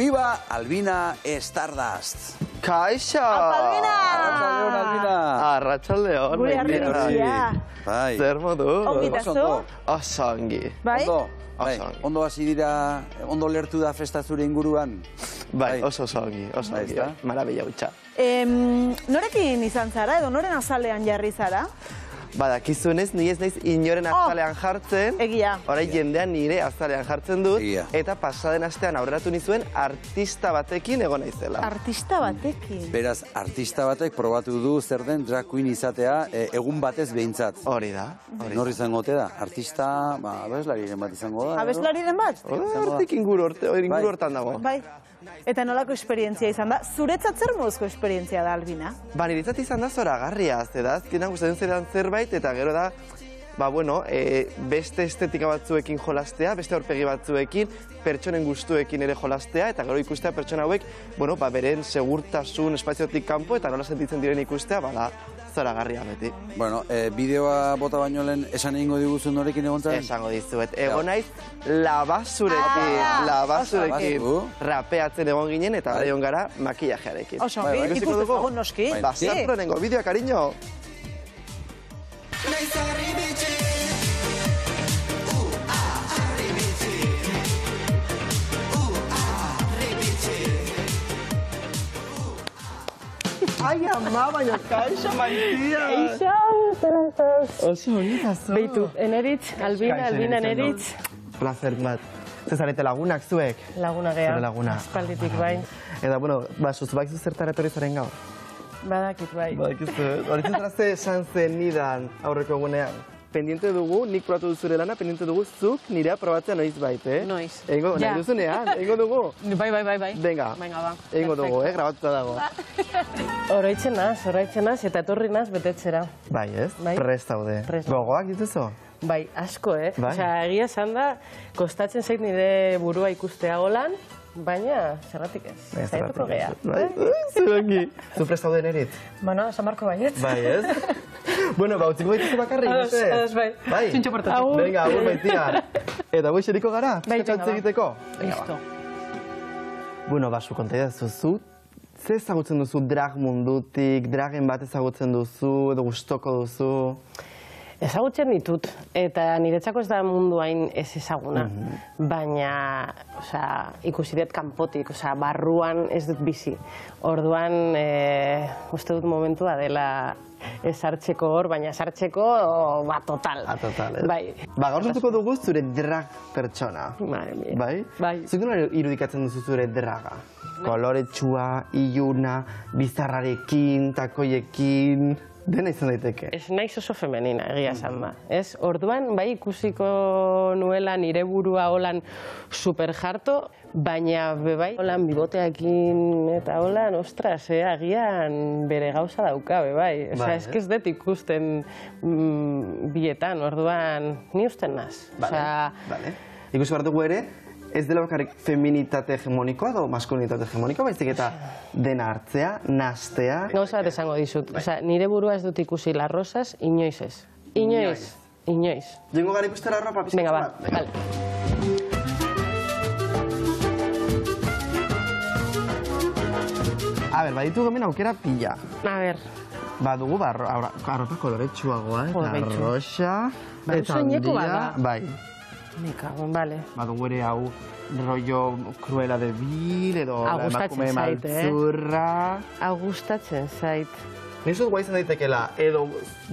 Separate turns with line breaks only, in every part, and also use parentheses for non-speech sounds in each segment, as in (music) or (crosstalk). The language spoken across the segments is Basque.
Viva Albina Stardust!
Kaixo!
Albina!
Albina!
Arratxaldeon.
Gure argazkia.
hori.
Bai.
Zer modu?
Ongi eta
Oso
ongi.
Bai?
Ondo, bai, ondo hasi dira, ondo lertu da festa zure inguruan.
Bai,
Bai.
oso oso ongi, oso
Bai,
ongi.
ezta?
Marabila hutsa.
Em, norekin izan zara, edo noren azalean jarri zara?
Badakizunez, ni ez naiz inoren azalean jartzen.
Oh! Egia.
Horai jendean nire azalean jartzen dut.
Egia.
Eta pasaden astean aurreratu nizuen artista batekin egon naizela.
Artista batekin.
Beraz, artista batek probatu du zer den drag queen izatea e, egun batez behintzat.
Hori da. Hori
Nor izango ote da? Artista, ba, abeslariren bat izango da. edo?
Abeslari den bat?
Hortik inguru, hori inguru
Bai.
hortan dago.
Bai. Eta nolako esperientzia izan da? Zuretzat zer moduzko esperientzia da, Albina?
Ba, niretzat izan da zoragarria, ze da, azkenan gustatzen zedan zerbait, eta gero da, ba, bueno, e, beste estetika batzuekin jolastea, beste aurpegi batzuekin, pertsonen gustuekin ere jolastea, eta gero ikustea pertsona hauek, bueno, ba, beren segurtasun espaziotik kanpo, eta nola sentitzen diren ikustea, ba, da, zoragarria beti.
Bueno, e, bideoa bota baino lehen esan egingo diguzu norekin egon zaren?
Esango dizuet, egon naiz labasurekin,
Ah,
labasurekin,
oso ondo.
rapeatzen egon ginen, eta bai. egon gara makillajearekin.
Oso,
Bai, bai.
bai,
Ikusiko
ikusten
dugu?
noski.
Bai.
Ba,
Sí.
zehatz lehenengo bideoa, cariño! Ai, ama, baina kaixo, maitia! Oso hori da zu.
Beitu, eneritz, albina,
Kaixo,
albina
Eneritz, Placer bat. Ze zarete lagunak zuek?
laguna gea.
Zure laguna.
Aspalditik bai.
Eta, bueno, ba, suzubakizu zertara etorri zaren gaur.
Badakit bai.
Badakizu, hori zara ze esan zen nidan aurreko egunean. Pendiente dugu, nik probatu duzure lana, pendiente dugu zuk nirea probatzea noiz bait, eh?
Noiz.
Egingo,
Ja.
nahi duzunean, egingo dugu.
Bai, bai, bai, bai.
Venga,
Venga, ba.
egingo dugu, eh? Grabatuta dago. (laughs)
Oroitzen naz, oroitzen naz, eta etorri naz betetzera.
Bai, ez?
Bai.
Prest daude.
Prest.
Gogoak dituzu?
Bai, asko, eh?
Bai.
Osea, egia esan da, kostatzen zait nire burua ikustea holan, baina zerratik ez. Zaituko gea.
Bai, zuengi. Zu prest daude nerit?
Bueno, San Marko baiet.
Bai, ez? bueno, ba, utziko dituzu bakarrik,
Ados,
ez?
ados, bai.
Bai?
Zintxo portatik. Agur.
Venga, agur baitia. (laughs) Eta gu xeriko gara?
Bai,
Pixka
venga, ba.
egiteko?
Listo.
Bueno, ba, zu konta zu, ze ezagutzen duzu drag mundutik, dragen bat ezagutzen duzu, edo gustoko duzu?
Ezagutzen ditut, eta niretzako ez da mundu hain ez ezaguna. Baina, osea, ikusi dut kanpotik, osea, barruan ez dut bizi. Orduan, e, uste dut momentua dela ez hartzeko hor, baina sartzeko, ba, total.
A total, ez?
Bai.
Ba, gaur sortuko dugu zure drag pertsona.
Mia.
Bai?
Bai.
Zuk nola irudikatzen duzu zure draga? Koloretsua, iluna, bizarrarekin, takoiekin, dena izan daiteke.
Ez naiz oso femenina, egia esan da. Ez, orduan, bai ikusiko nuela nire burua holan super jarto, baina be bai, holan biboteakin eta holan, ostras, eh, agian bere gauza dauka, be bai. Osea,
Bai,
ez ez dut ikusten mm, bietan, orduan, ni usten naz. Osea,
Vale. Ikusi behar dugu ere, ez dela bakarrik feminitate hegemonikoa edo maskulinitate hegemonikoa, baizik eta dena hartzea, nastea.
gauza bat esango dizut. Osea, nire burua ez dut ikusi las rosas, inoiz ez. Inoiz. Inoiz.
Jengo gara ikustera ropa pixka
Venga, ba,
bat?
vale.
A ber, baditu hemen aukera pila.
A ber,
Badugu, ba, arro- arro- arropa koloretsuagoa, eta
Joder, betxu.
roxa,
Ba,
eta handia, bai.
Me cago en, vale.
Badugu ere hau rollo Cruella de Vil, edo emakume
eh?
maltzurra.
Hau gustatzen zait.
Nizu guai izan daitekela, edo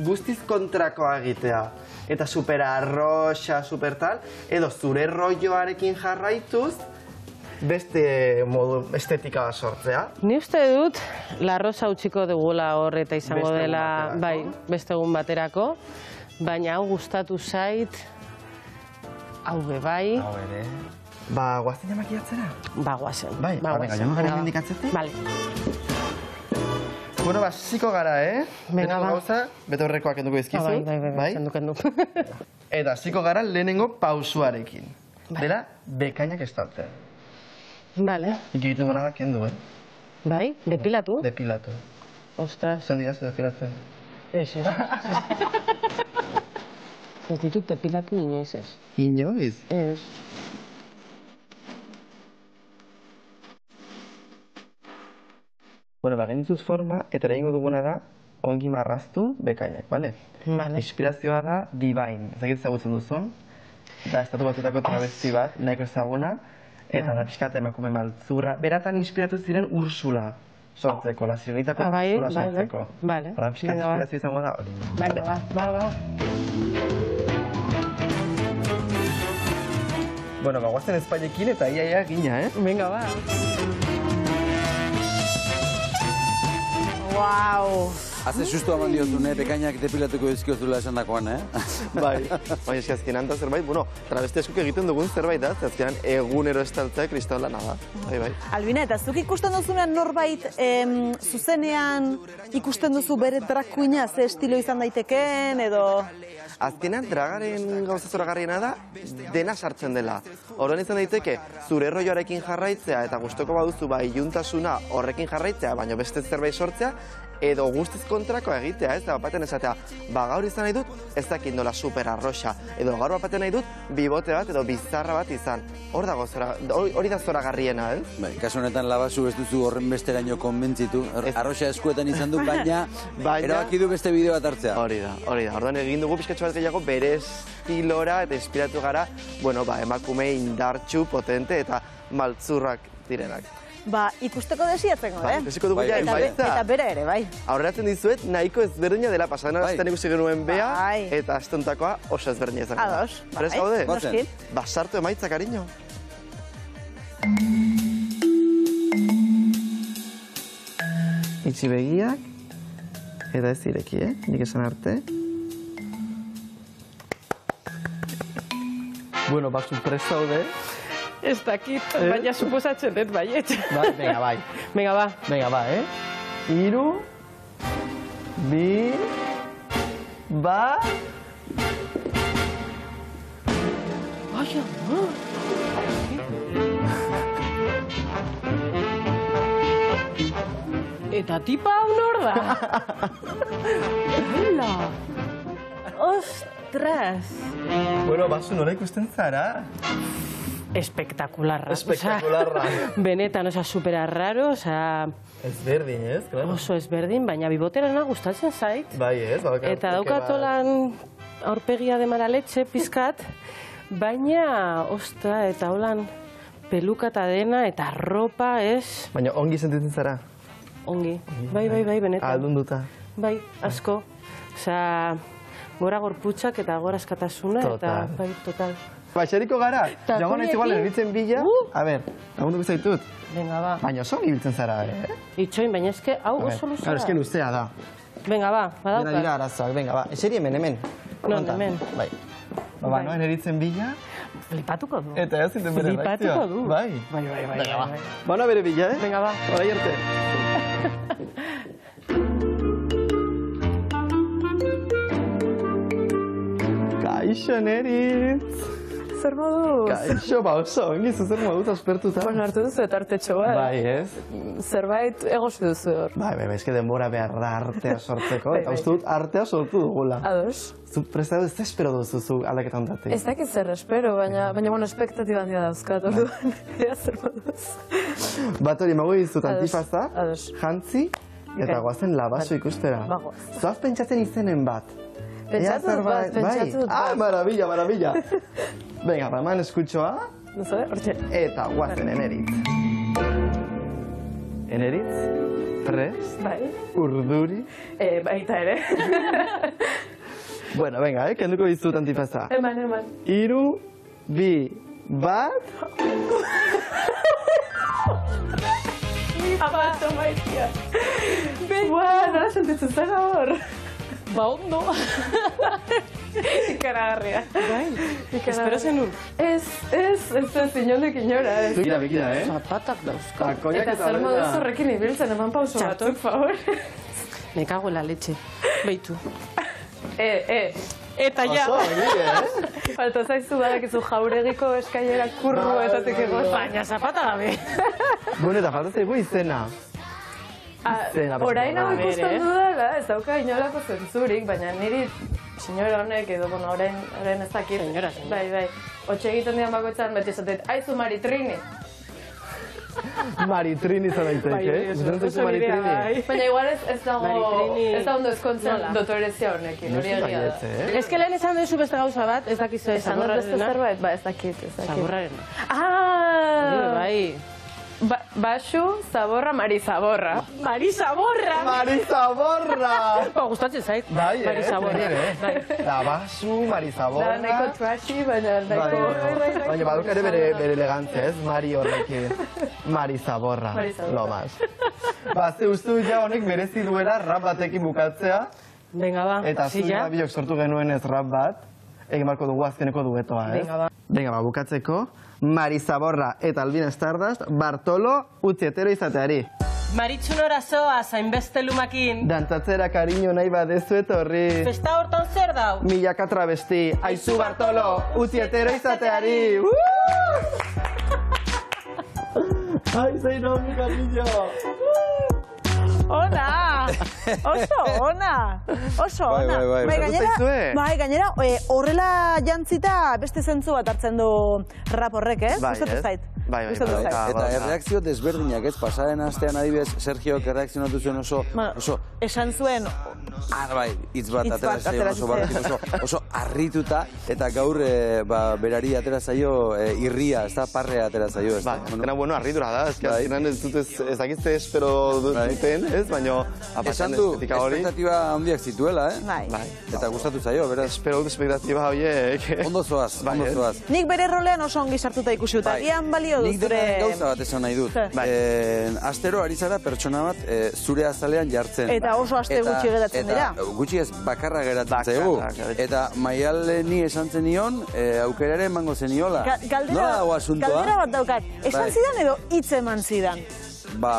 guztiz kontrakoa egitea. Eta super arroxa, super tal, edo zure rolloarekin jarraituz, beste modu estetika bat sortzea.
Ni uste dut, la rosa utziko dugula hor eta izango
Beste
dela,
baterako.
bai, beste egun baterako, baina hau gustatu zait, hau be bai,
Hau ere. Ba, guazten jamakiatzera?
bagoazen.
Bai, ba, joango gara hemendik atzetik?
Vale.
Bueno, ba, ziko gara, eh?
Venga, ba.
gauza, bete horrekoak kenduko
Ah,
izkizu.
bai, bai, bai, bai, kendu. (laughs)
Eta ziko gara lehenengo pausuarekin. Dela, bekainak estaltzea.
Vale,
duna da kendu, eh?
bai, depilatu.
Depilatu.
Ostras,
Zen dira, depilatzen.
ez, ez. (laughs) Ez ditut depilatu inoiz ez.
Inoiz?
Ez.
Bueno, ba, genituz forma, eta egingo duguna da, ongi marraztu bekainak, bale?
Vale.
Inspirazioa da Divine, ez dakit ezagutzen duzun. Da, estatu batutako travesti bat, nahiko ezaguna. Eta da, pixkat emakume maltzurra. Beratan inspiratu ziren Ursula sortzeko, la sirenitako
Ah, bai,
Ursula
bai, bai.
sortzeko.
Vale.
Horra, pixkat
Venga, ba.
inspirazio izango da hori.
Venga, ba, ba, ba.
Bueno, ba, guazen espainekin eta ia ia gina, eh?
Venga, ba.
Wow.
Haze susto eman diozune, bekainak depilatuko dizkiozula esan dakoan, eh? (laughs)
bai, bai, eski azkenan da zerbait, bueno, askok egiten dugun zerbait da, azkenan egunero estaltzea kristal lana da. Bai, bai.
Albina, eta zuk ikusten duzunean norbait em, zuzenean ikusten duzu bere drag queena ze estilo izan daitekeen edo...
Azkenan dragaren gauza zoragarriena da dena sartzen dela. Orduan izan daiteke zure rolloarekin jarraitzea eta gustoko baduzu bai iluntasuna horrekin jarraitzea, baina beste zerbait sortzea edo guztiz kontrakoa egitea, ez da baten esatea, ba gaur izan nahi dut, ez dakit nola super arroxa, edo gaur baten nahi dut, bibote bat edo bizarra bat izan. Hor dago zora, hori da zoragarriena, ez?
Bai, kasu honetan labazu ez duzu horren besteraino konbentzitu. Arroxa eskuetan izan du, baina, (laughs)
Baina-
erabaki du beste bideo bat hartzea.
Hori da, hori da. Orduan egin dugu pizkatxo bat gehiago bere estilora eta inspiratu gara, bueno, ba, emakume indartxu, potente eta maltzurrak direnak.
Ba, ikusteko desiatzen
Ba,
eh?
ikusiko dugu
Bai,
ja
bai,
Eta, eta bera ere, bai.
Aurreratzen dizuet, nahiko ezberdina dela pasadan
Bai.
arazten ikusi genuen bea,
Bai.
eta astontakoa oso ezberdina izango da.
Ados, bai.
Prest gaude?
Noski.
Ba, sartu emaitza, kariño. Itxi begiak, eta ez ireki, eh? Nik esan arte. Bueno, ba, prest zaude.
Ez dakit,
Eh?
baina suposatzen dut baiet.
Ba, venga, bai.
Venga, ba.
Venga, ba, eh? Iru, bi, ba...
Ai, ama. Eta tipa hau nor da? (laughs) Hola. Ostras.
Bueno, basu nola ikusten zara?
Espektakularra.
Espektakularra.
Osea, (laughs) benetan, osa, supera raro, osa,
Ez berdin, ez? Claro.
oso ezberdin, baina biboterana gustatzen zait.
Bai, ez? Badauka
Eta daukatolan aurpegia de maraletxe pizkat, baina, ostra, eta holan peluka eta dena, eta ropa, ez,
Baina ongi sentitzen zara?
ongi. Bai, bai, bai, benetan.
Aldunduta.
Bai, asko. Osea, gora gorputxak eta gora askatasuna,
Total.
eta bai, total.
Ba, xeriko gara? Joango naiz igual erbitzen bila.
Uh!
A ber, lagunduko zaitut.
Venga, ba.
Baina oso ongi biltzen zara, eh?
Itxoin, baina eske, hau oso luzea.
Claro, eske luzea da.
Venga, ba,
Dena dira
badauka.
arazoak, venga, ba. Eseri hemen, hemen.
Non, hemen?
Bai. Ba, ba,
Bai.
noen eritzen bila,
Flipatuko du.
eta ez zinten bere
Flipatuko
reakzioa.
du.
Bai.
Bai, bai, bai.
Venga,
bai,
ba.
bai.
Bana bere bila, eh?
Venga, ba.
Horai arte. (laughs) Kaixo, neritz.
Zer moduz?
Kaixo, ba oso, ongi zuzer moduz aspertuta.
Bueno, hartu duzu eta artetxo bat.
Bai, ez?
Zerbait egosi duzu hor.
Bai, bai, bai, denbora behar da artea sortzeko, (laughs)
Bai,
eta
bai.
uste dut artea sortu dugula.
Ados.
Zu prestatu ez da espero duzu zu aldaketa ondatik.
Ez dakit zer espero, baina, baina bueno, espektatiba handia dauzkat, orduan. (laughs) Ea zer moduz.
Bat hori, mago dizut antifaza, jantzi, eta
Ok.
guazen labaso ikustera.
Ba, goaz.
Zoaz pentsatzen izenen bat.
Pentsatu dut bat, pentsatu dut
Ah,
bat.
maravilla, maravilla. Venga, eman eskutxoa,
Duzu, eh? Hortxe.
eta guazen eneritz. Eneritz, prest,
Bai.
urduri.
E, baita ere.
Bueno, venga, eh, kenduko dizut antifaza.
eman, eman.
Iru, bi, bat,
Abato maitia. Ua, nola sentitzen zara hor? Ba, ondo. (laughs) Ikaragarria.
Bai, espero zenun.
Ez, ez, ez ez inondik inora, ez.
Begira, begira, eh?
Zapatak dauzka.
Eta zer moduz horrekin ibiltzen, eman pauso
Txarto.
batzuk, favor.
Me cago en la leche. Beitu.
E, (laughs) e,
Eta ja. (laughs)
Eh?
falta zaizu badakizu jauregiko eskailera kurru esatik egon.
Baina zapata gabe.
Bueno, eta falta zaigu izena.
Ah,
Zena,
Orain hau
bere,
ikusten
eh?
dudala, ez dauka inolako zentzurik, baina niri senyora honek edo, bueno, orain, orain ez dakit.
Senyora, senyora.
Bai, bai. Hotxe egiten dian bakoitzan, beti esatet, aizu Maritrini. (laughs)
Maritrini izan daiteke.
Bai, bai, bidea,
Maritrini?
bai.
Baina igual ez, ez dago, ez da ondo ezkontzen
Nola?
dotorezia honekin, hori egia da.
Eh?
Ez que lehen esan duzu beste gauza bat, ez dakizu
Esan dut beste zerbait, ba ez dakit, ez dakit.
Zaborraren.
Ah!
Bai.
Ba, basu, zaborra, mari zaborra.
Mari Zaborra!
Marizaborra! (laughs)
Ba, gustatzen zait.
Bai, eh?
Mari Zaborra.
niri ere.
Bai.
Da, basu,
Da,
Marizaborra.
nahiko trashy, baina nahiko...
Baina, baina baduk ere bere, bere elegantzia, ez? Mari horrekin. Mari Zaborra.
Mari Zaborra.
Lomas. Ba, ze uste dut ja honek merezi duela rap batekin bukatzea.
Venga, ba.
Eta zu
Zila.
ja biok sortu genuen ez rap bat. Egin barko dugu azkeneko duetoa, ez?
Venga, ba.
Venga, ba, bukatzeko. Mari Zaborra eta Albina Stardust, Bartolo, utzi etero izateari.
Maritxun orazoa, zainbeste lumakin.
Dantzatzera kariño nahi badezu etorri.
Festa hortan zer dau?
Milaka travesti, aizu Bartolo, utzi etero izateari. (laughs) Ai, zein honi, kariño.
Ona! (laughs) Oso ona! Oso
Bai,
ona!
bai, bai.
Bai, gainera, bai, gainera eh, horrela jantzita beste zentzu bat hartzen du rap horrek, ez?
Bai,
Gustatu
ez?
zait.
Bai, bai, bai.
Eta erreakzio desberdinak, ez? Pasaren astean adibidez, Sergiok erreakzionatu zuen oso, oso,
Esan zuen,
ah, bai, hitz bat atera
atera
oso, oso, oso harrituta, eta gaur, e, ba, berari atera zaio e, irria, ez da, parrea atera zaio, ez da.
Bai, azkena, bueno, arridura da, ez
Bai.
ez dut ez, ez dakitze espero
Bai.
duten, ez?
Esan
apatzen
du,
estetika hori.
espektatiba handiak zituela, eh?
bai.
Bai.
Eta gustatu zaio, beraz.
Espero dut espektatiba horiek.
Ondo zoaz,
Bai,
ondo
ez?
zoaz.
Nik bere rolean oso ongi sartuta ikusi dut.
Bai.
Agian balio du
Nik dena
zure...
gauza bat esan nahi dut.
Bai.
Eh, astero ari zara pertsona bat eh, zure azalean jartzen.
Eta oso aste gutxi geratzen dira.
Gutxi ez, bakarra geratzen zaigu. Eta maialeni esan zenion, eh, aukera ere emango zeniola.
Ga- Galdera,
Nola dago asuntoa?
galdera bat daukat. Esan
Bai.
zidan edo hitz eman zidan?
Ba,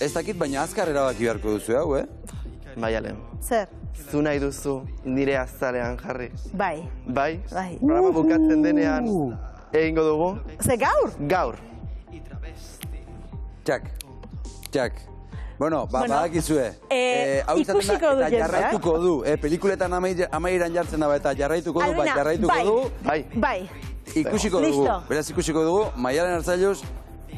ez dakit, baina azkar erabaki beharko duzu hau, eh?
Bai, alen.
Zer?
Zu nahi duzu nire azalean jarri.
Bai.
Bai?
Bai.
Programa bukatzen denean egingo dugu.
Ze gaur?
Gaur.
Txak, txak. Bueno, ba,
Bueno,
badakizue.
eh,
hau izaten da,
ikusiko du
Eta
jendea,
jarraituko du. Eh, pelikuletan amai- amairan jartzen da, eta jarraituko du, ba,
Albina,
jarraituko
bai.
du.
Bai.
Bai.
Ikusiko dugu,
Listo.
beraz ikusiko dugu, maialen hartzailuz,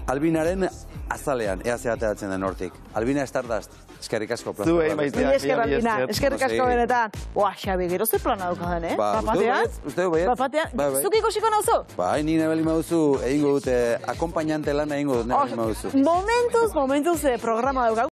Albinaren azalean, ea ze ateratzen den hortik. Albina Stardust, eskerrik asko. plaza
Zuei
bat.
maite.
Mila
Ja,
esker,
mila
Albina.
esker.
Eskerrik asko benetan. Ua, Xabi, gero ze plana daukadan, eh?
Ba, baietz, uste dut baietz.
Bapatean?
Bai, bai.
Zuk ikusiko nauzu?
Bai, ni nebeli maduzu, egingo dute, akompainante lana egingo dut, nebeli maduzu.
Momentuz, momentuz eh, programa daukagu.